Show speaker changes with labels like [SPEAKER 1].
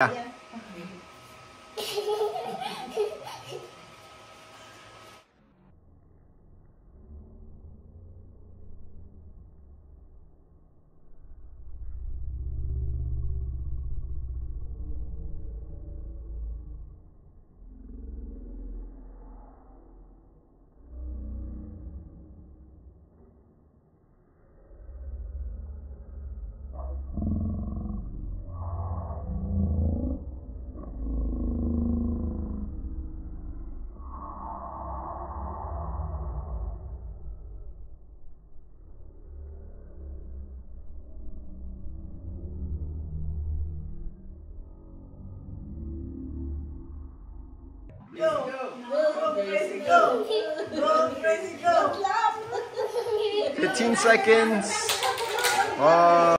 [SPEAKER 1] Yeah. Go, go, crazy, go. Go, crazy, go.
[SPEAKER 2] 15 seconds. One.